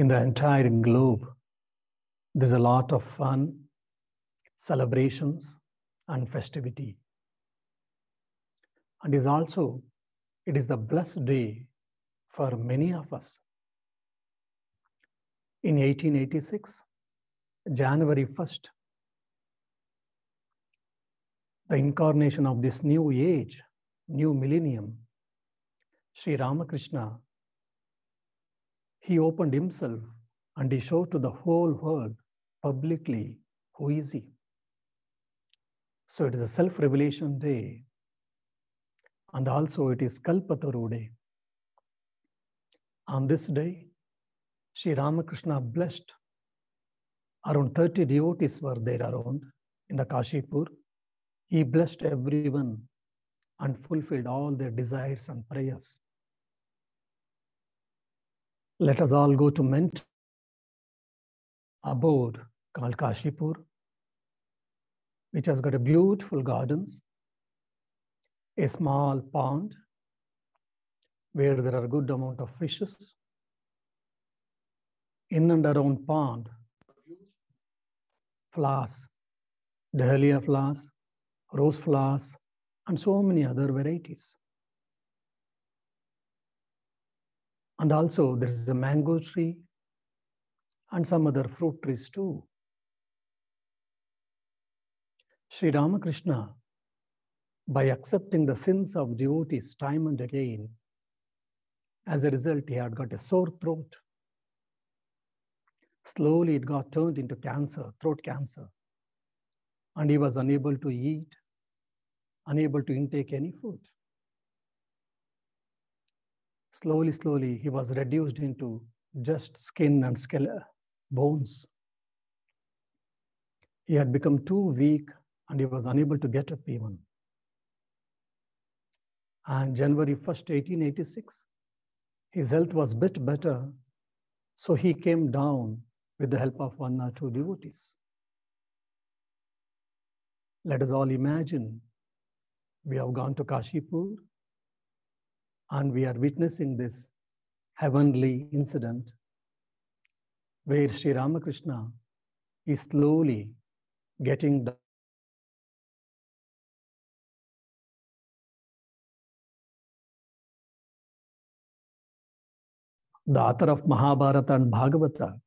in the entire globe. There's a lot of fun, celebrations, and festivity. And is also, it is the blessed day for many of us. In 1886, January 1st, the incarnation of this new age, new millennium, Sri Ramakrishna, he opened himself and he showed to the whole world publicly who is he. So it is a self-revelation day. And also it is Kalpataru day. On this day, Sri Ramakrishna blessed around 30 devotees were there around in the Kashipur. He blessed everyone and fulfilled all their desires and prayers. Let us all go to Ment abode called Kashipur, which has got a beautiful gardens, a small pond where there are a good amount of fishes. In and around pond, flowers, dahlia flowers, rose flowers, and so many other varieties. And also there is a mango tree and some other fruit trees too. Sri Ramakrishna, by accepting the sins of devotees time and again, as a result, he had got a sore throat. Slowly, it got turned into cancer, throat cancer. And he was unable to eat, unable to intake any food. Slowly, slowly, he was reduced into just skin and skeleton, bones. He had become too weak and he was unable to get up even. And January 1st, 1886, his health was a bit better, so he came down with the help of one or two devotees. Let us all imagine we have gone to Kashipur and we are witnessing this heavenly incident where Sri Ramakrishna is slowly getting. The author of Mahabharata and Bhagavata,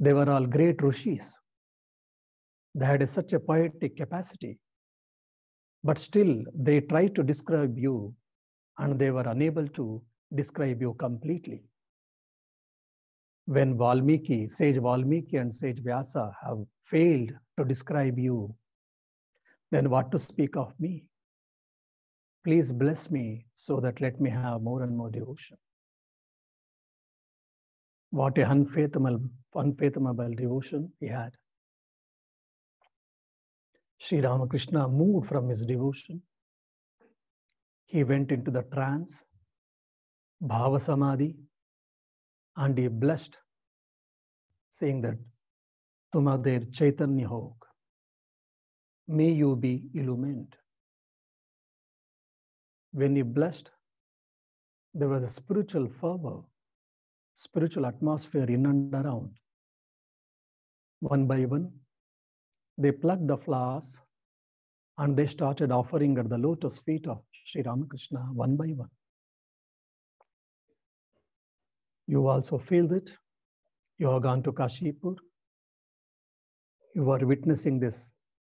they were all great rishis. They had a, such a poetic capacity. But still, they try to describe you and they were unable to describe you completely. When Valmiki, sage Valmiki and sage Vyasa have failed to describe you, then what to speak of me? Please bless me so that let me have more and more devotion. What a unfathomable, unfathomable devotion he had. Sri Ramakrishna moved from his devotion. He went into the trance, Bhava Samadhi, and he blessed, saying that, Tumader Chaitanya may you be illumined. When he blessed, there was a spiritual fervor, spiritual atmosphere in and around. One by one, they plucked the flowers and they started offering at the lotus feet of Sri Ramakrishna one by one. You also feel it. You have gone to Kashipur. You are witnessing this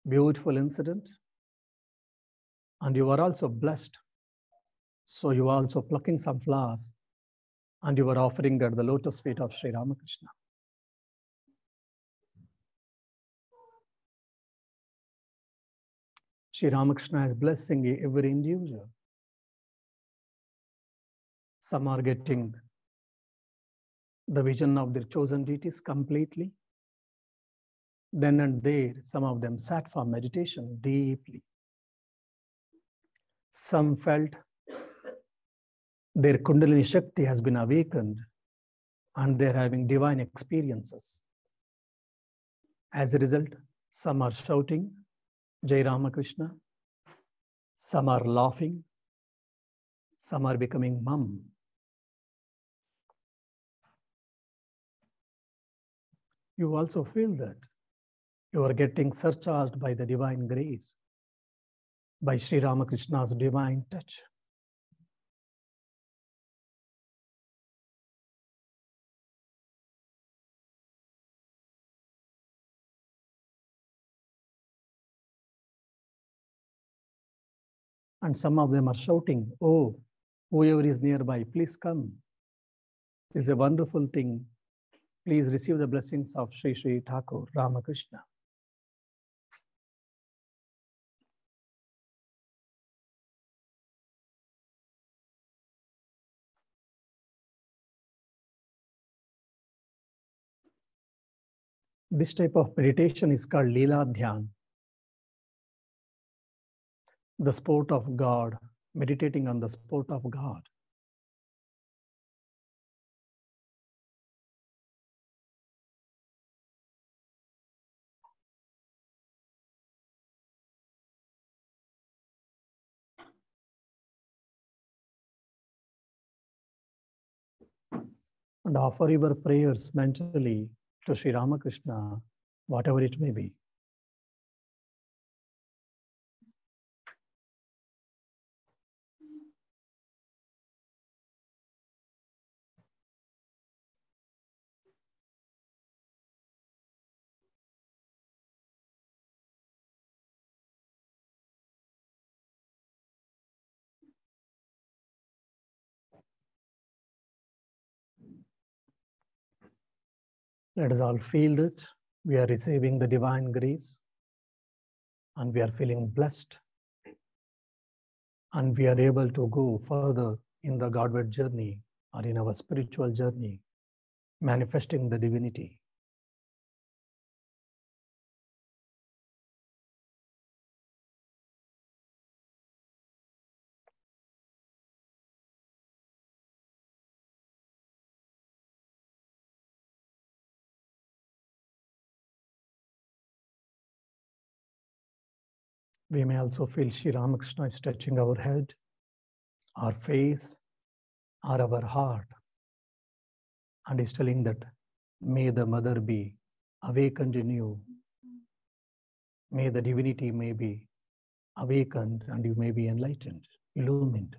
beautiful incident. And you are also blessed. So you are also plucking some flowers and you are offering at the lotus feet of Sri Ramakrishna. Sri Ramakrishna is blessing every individual. Some are getting the vision of their chosen deities completely. Then and there, some of them sat for meditation deeply. Some felt their Kundalini Shakti has been awakened and they're having divine experiences. As a result, some are shouting, Jai Ramakrishna, some are laughing, some are becoming mum. you also feel that you are getting surcharged by the divine grace, by Sri Ramakrishna's divine touch. And some of them are shouting, Oh, whoever is nearby, please come. It's a wonderful thing. Please receive the blessings of Sri Sri Thakur Ramakrishna. This type of meditation is called Leela Dhyan. The sport of God, meditating on the sport of God. And offer your prayers mentally to Sri Ramakrishna, whatever it may be. Let us all feel that we are receiving the divine grace and we are feeling blessed and we are able to go further in the Godward journey or in our spiritual journey, manifesting the divinity. We may also feel Sri Ramakrishna is touching our head, our face, or our heart, and is telling that, may the mother be awakened in you. May the divinity may be awakened and you may be enlightened, illumined.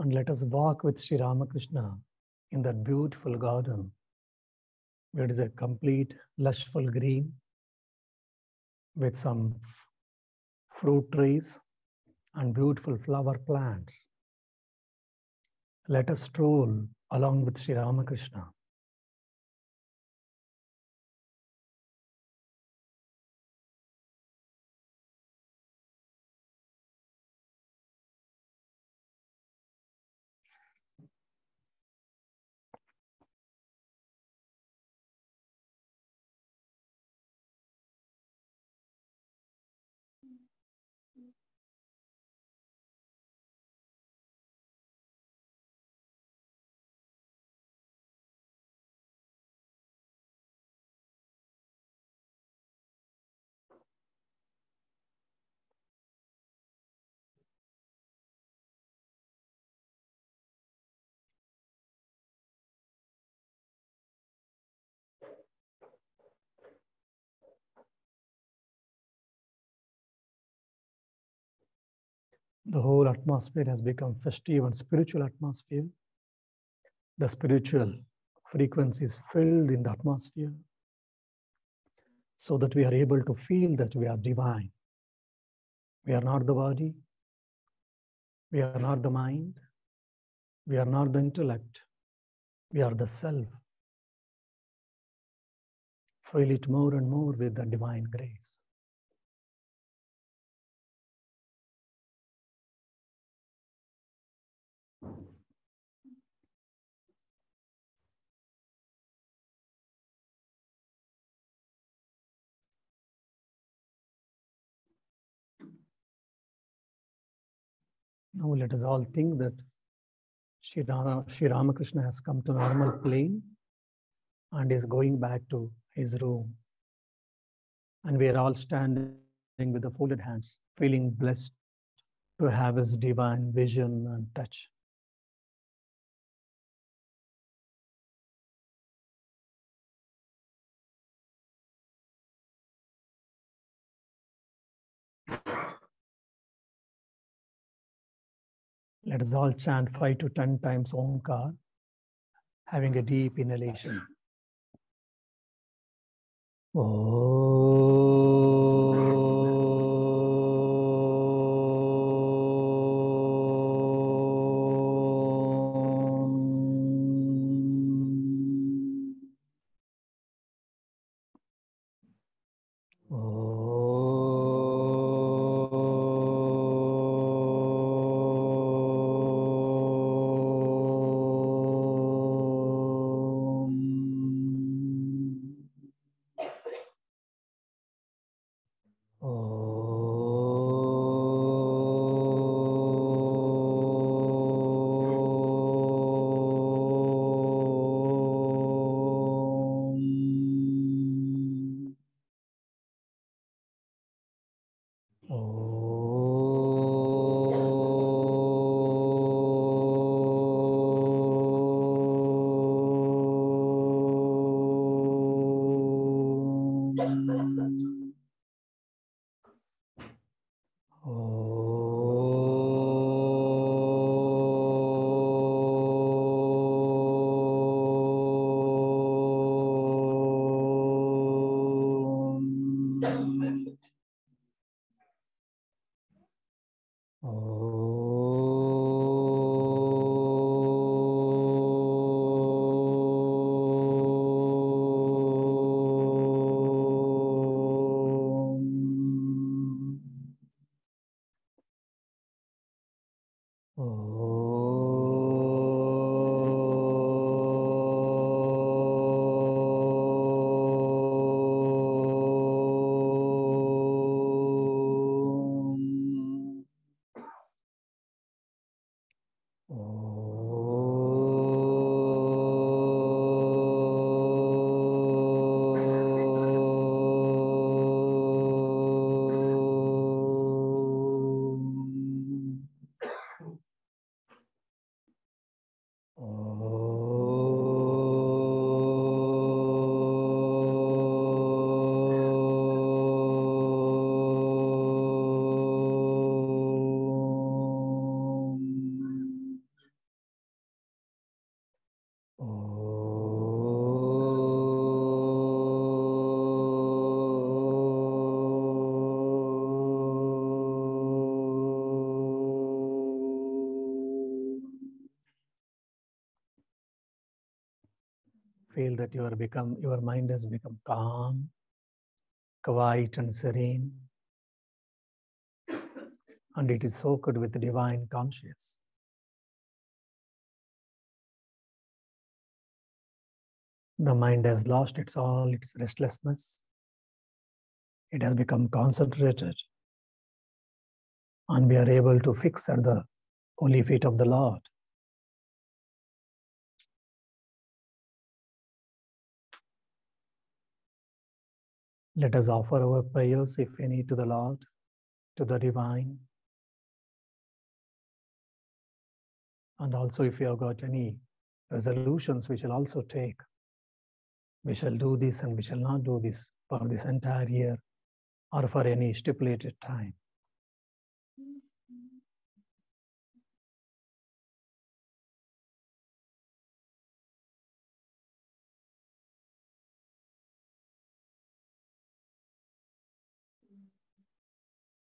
And let us walk with Sri Ramakrishna in that beautiful garden where it is a complete lushful green with some f- fruit trees and beautiful flower plants. Let us stroll along with Sri Ramakrishna. The whole atmosphere has become festive and spiritual atmosphere. The spiritual frequency is filled in the atmosphere so that we are able to feel that we are divine. We are not the body, we are not the mind, we are not the intellect, we are the self. Fill it more and more with the divine grace. Now let us all think that Sri, Rama, Sri Ramakrishna has come to normal plane and is going back to his room. And we are all standing with the folded hands, feeling blessed to have his divine vision and touch. Let us all chant five to ten times Omkar, having a deep inhalation. Oh. Oh. Feel that you are become your mind has become calm, quiet and serene. And it is soaked with the divine consciousness. The mind has lost its all its restlessness. It has become concentrated. And we are able to fix at the holy feet of the Lord. Let us offer our prayers, if any, to the Lord, to the divine. And also, if you have got any resolutions, we shall also take. We shall do this and we shall not do this for this entire year or for any stipulated time.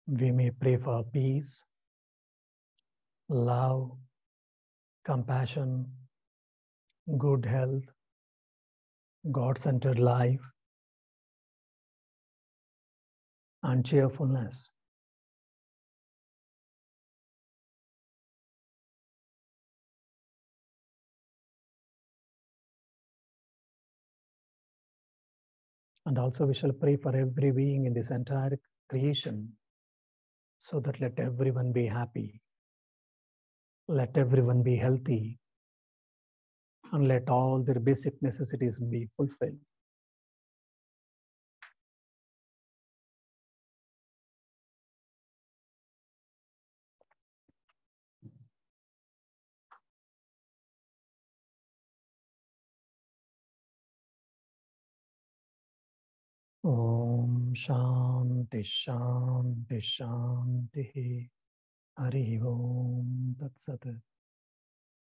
We may pray for peace, love, compassion, good health, God centered life, and cheerfulness. And also, we shall pray for every being in this entire creation so that let everyone be happy, let everyone be healthy, and let all their basic necessities be fulfilled. Om Shanti Shanti Shanti Hari Om Tat Sat.